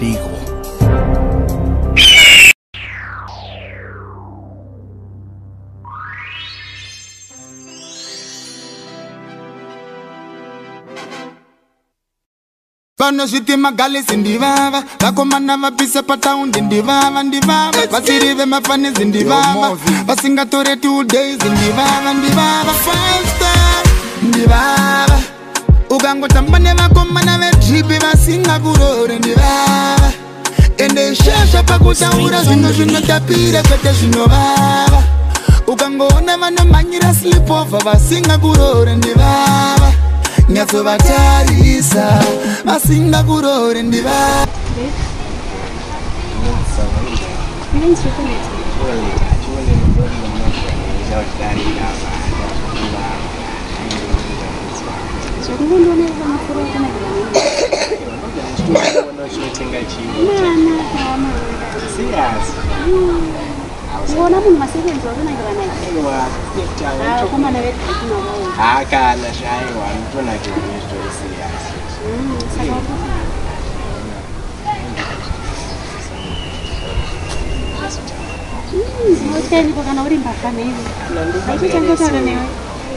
Digo. vanosvitima galisi ndivava vakomana vapisa pataundi ndivava ndivava. Vasiri vemafanizi ndivava vasingatoreti udaizi ndivava ndivava. Fasta ndivava ukangotamba nevakomana vedripi vasingakurore ndivava ende shasha pakutaura zvino zvinotapira kwete zvinovava ukangoona vanomhanyira slipova vasingakurore ndivava nyatsovatarisa vasingakurore ndiva ngona munhu masevenzi watonakira naikomana veaao hakana zvaiwa anotonakira nezvitori siriyasi oteniko kana uri mbavha neivo aichichangotaura newe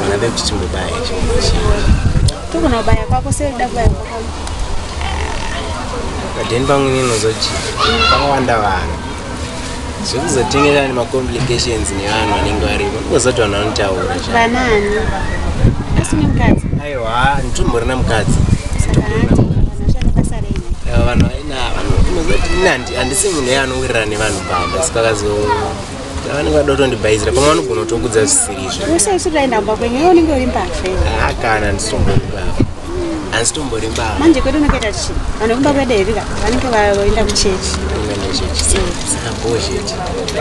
vana vekuti timbobaya chimbochii togona kubaya kwako seida kubaya kwako padheni pamwe ninozoti pakawanda vanhu zvekuzotengerana nemacomplications nevanhu vanenge varipo ndingozoti vanhu vanotaura vanani asi une mukadzi aiwa nditomborina mukadzi basa reine vanhu vainavanoinozoti handisi munhu ye anowirirana nevanhu pamba sikakazo vanenge vada kutondibhaizira pamwe vanogona kutokudza zvisirizvo wese usiraenda mba kwenyu iwe unenge uri mbavha hakana handisitombori mbavha handisitombori mbavha manje kwedu unokuita chi vanhu vekumba kwederika vanenge vaenda kuchechi. Saka bullshit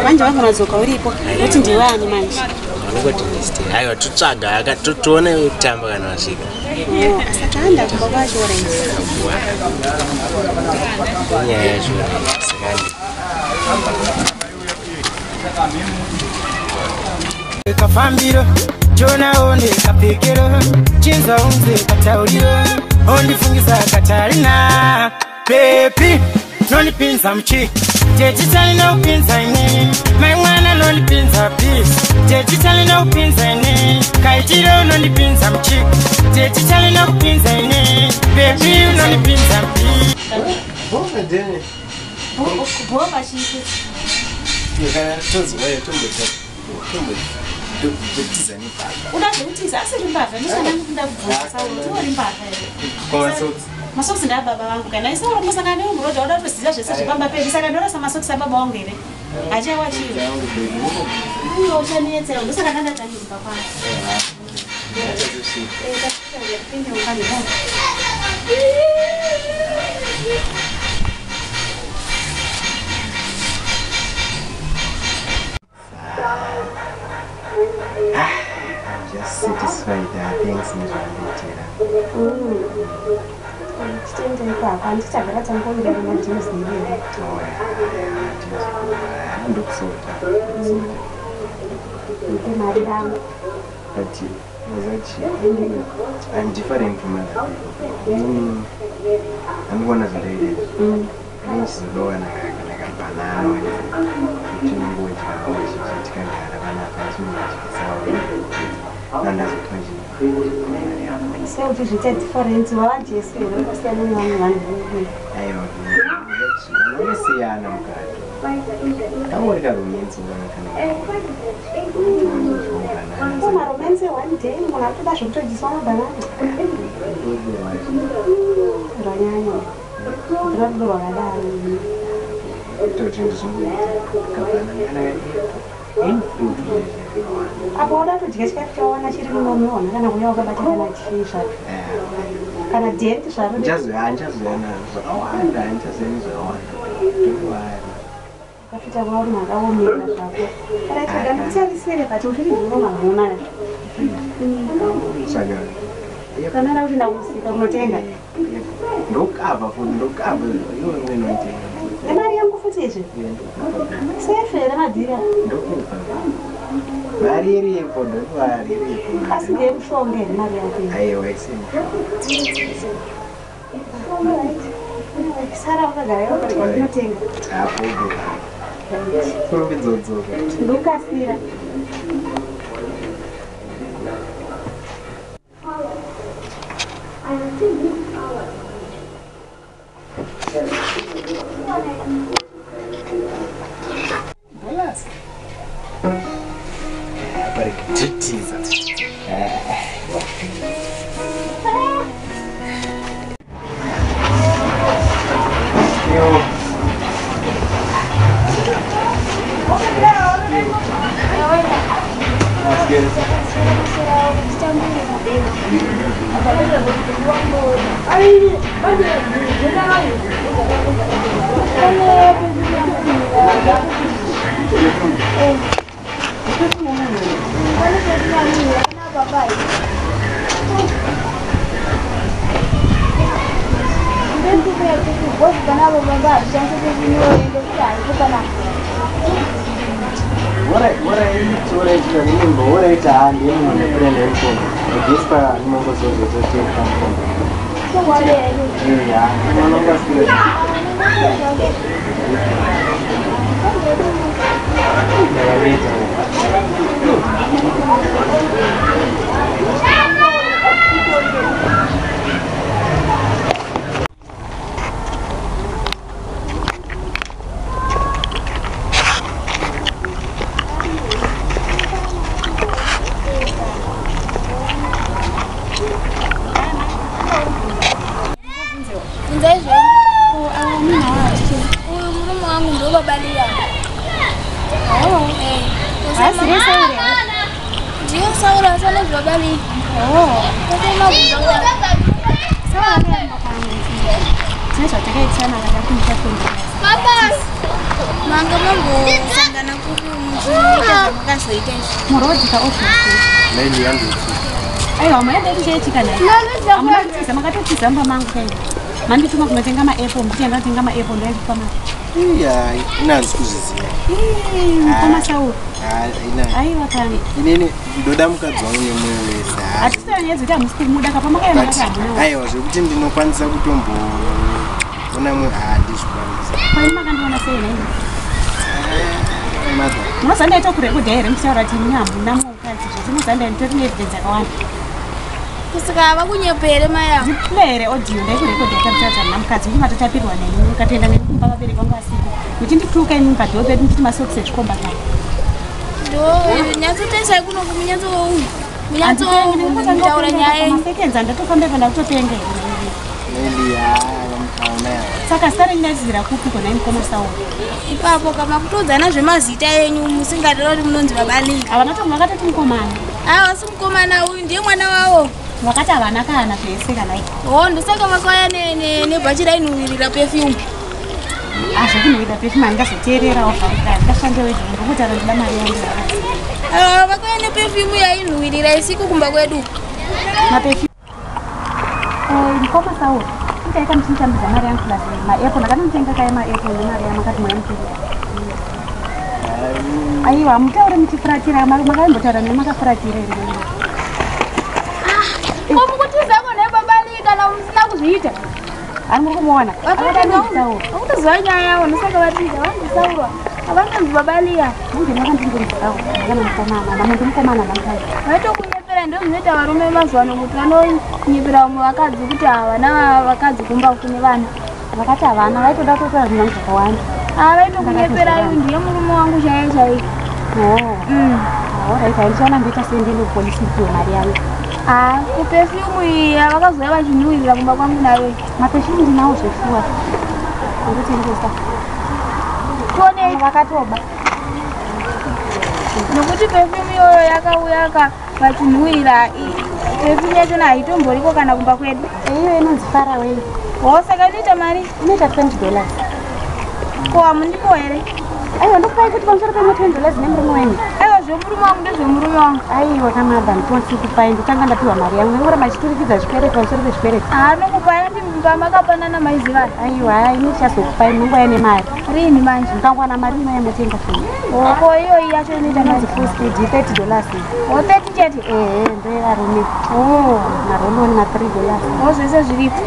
manje vangonadzoka uripo noti ndiwani manje? Vanongoti ndiste aiwa totsvaga aka to- tione kutamba kana vasvika asakaanda kumba kwachorenji inyaya yacho sakandi kafambiro chonawo ndekapfekero chinzaunze katauriro ondifungisa katarina bepi nondipinza muchi techitalina kupinza ine mai mwana nondipinza pisi techitalina kupinza ine kaitiro nondipinza muchi techitalina kupinza ine bepi nondipinza pi kubhova chipi uda zvekutiza asiri mbavha ndisanakuda kubvunza uri mbavha here masokisi ndababa vangu kana isaura saka neumurodha uda kutoziva zvese zvepamba pedu saka ndorasa masokisi ababa vangu here achawa chiyo iwe uchanetsera ndosaka ndandatangidzwa kwano handichagara tangoira nemadhizi nerere ndokusota ipe mari yangu but mazati i'm different from other people andikuona zvindaidezvi nechizolowana kanakambanano kuti ningodyaaochichi tikagara panapa chinochikisawo nandazotochi se uchizviita different wava jesu here ukasiyana nevamwe vanhu vedu aiwa vanosiyana mukati rwakadaro toti ndizongoita apo wada kutodya chikafu chawana chiri munomiona kana kuya wakabatana nachizva. Yeah. kana dent zvaro ndichazoya ndichazoya zvakawanda ndichazoya nezvakawanda ndikuwari kafita kwauri makaomera zvako araitaga nditarisire kati usviri zviro mazona saka kamera kuti ndakusika unotenga ndokava futi ndokava iwe unoitenga nemari yangu futi izvi. Sefe remadhira variiri yepo ndoti variiri yepo asi ngemishonga here mari yako aiwa isini sara wakagara ndinotenga hapo kurumbidzodzodzoka ndokasira Thank you. チーズ Campo. Diz para a irmã das outras, eu tenho Campo. Yeah, eu não gosto dele. Yeah, I read it. Asana zvabali tine zvatakaitana takakuita manga mambosangana kupi muchiita zvamakazoita izvi murodhika ofisi maili yangu iti aiwa maenda tichaitika nai amuna kutiza makatotiza mba mangu kai mandituma kunotenga maepo mbuti ndatenga maepo ndaikupa mari iya inanzi kuzviziva mukoma sauro Ah, ina. Aiwa kani inini ndoda mukadzi wangu nemwoyo wese Ah, hatisanyedzi kuti hamusi kumuda kapa makaema but kati hamuna aiwa zvekuti ndinokwanisa kutomboona mwe handizvikwanisa kwai makandiona sei nai? Munozandaita kurekodha here muchitaura mune hamuna mukadzi zvese munozanda nditori neevidence yakawanda kusika hava kunyepere maya ndipulere audio ndaikurekodha yakatata mna mukadzi kuti matotapirwa neni mukatoenda neni kumba vabereki vangu asiku muchindituka ini mubhadhiwo pedu muchiti masokisi ezvikomba kai ndo nyatsotaisai kuno kumunyatso munyatsotaura nyaya yenyu masekenza ndatofamba panda kutotenga saka ndinatizira kupi kona imukoma sauro ipapo kama kutodzana zvemazita yenyu musingatira kuti munonzi vabalika havana to vakatoti mukomana aiwa si mukomana uyu ndiye mwana wavo vakati havana kana pese kana o ndosaka makauya nebhachi rainhuwirira pefyumu azvakunoita pefi mari ngazoteererawo zvakaa ndashandewo izvo ndokuti arandida mari yangu vakauya nepefyumu yainhuwirira isiku kumba kwedu. Mapefi mukoma sauro itaika muchinitambidza mari yangu plus maepo ndakanomutenga kai maepo nemari yamakati mayamutenga aiwa mutaure muchifuratira makaimbotaura nemi makafuratira here kuzviita ari muri kumuona. Akutoziva nyaya yavo ndosaka vatiza vandisaurwa havanonzi babalika munge makandingomusauro akana mukomana namuntu mukomana namukadzi vaitokunyepera ndo zvinoita varume mazuva ano kuti vanonyepera vamwe vakadzi kuti havana vakadzi kumba kune vana. Vakati havana vaitoda kutora zvinhu vangu zvakawanda. Aa vaitokunyepera iyu ndiye murume wangu chaiye chaiye orit handichaona ndoita sendeni kupolisi ndipiwe mari yangu aa kupefyumu iyi havakazouya vachinhuwirira kumba kwangu nayo mapeshini ndinawo zveshuwa andotengesa tionei vakatoba. Nekuti pefyumu iyoyo yakauya ka vachinhuhwira tefi yachona haitomboriko kana kumba kwedu. Iyo inonzi faraway. O saka inoita mari? Inoita 20 dollars. Ko hamundipo here aiwa ndokupai kuti pamusoro pemwe 20 dollars nemurume wenyu aiwa zvemurume wangu ndezvemurume wangu. Aiwa kana than 20 kupai ndotanga ndapiwa mari yangu ngora machiturikidza zvikwereti pamusoro pezvikwereti haanokupai ndimba makapanana maizivai aiwa hai nichazokupai munongwaya nemari rini manje? Mukangwana mari inoya mutenga fei ko iyoyi yacho inoita mari full speed 30 dollars. O 30 chete ehe ndoyevarume o maroloni ma 3 dollars. O zvese zviripo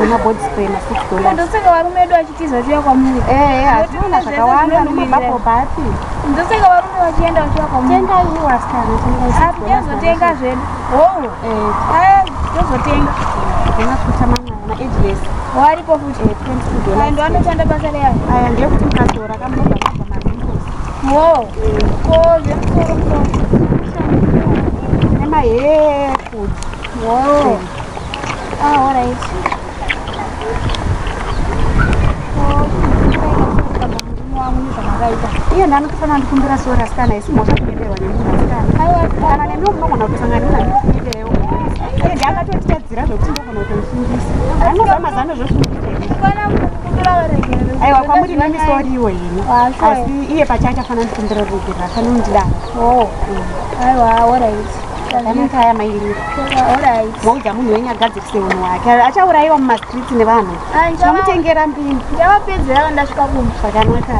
nemabody spray ma 6 dollars ndoseka varume vedu vachitiza vachiuya kwamuri ehe hatinoona zvakawanda nemabhabhobhapi ndoseka varume vachienda vachiuya kwamuri tengaiwo asikana hatichazotenga zvedu o aya tozotenga emafuta mamwe maedges waripo futi 22 aya dollars ndo anoshanda basa reyayo aya ndeyekuti mukazora kamubva mabva marimples o ko zvemusoro musoro nemahefood o ah zvamakaita iye ndanotofanira ndikumbira sori asikana isi mhosva kuenderwa nemunhu asikana kana nemiwo munogona kutosangana nuna ndikuenderewo iye ndiakatotitadzira zvokuti anozamazano zvosundisa kana kukumbira varegere aiwa kwamuri nemisoriwo ini Ah, sure. asi iye pachacho afanira ndikumbira ruregerera afanondidana o aiwa alright anenge aya mailira alright mauja munhu wenyu agadzirise unhu hwake achaurayiwa mumastriti nevanhu tinomutengera mbini ndavapedzera vandasvika kumba zvakanaka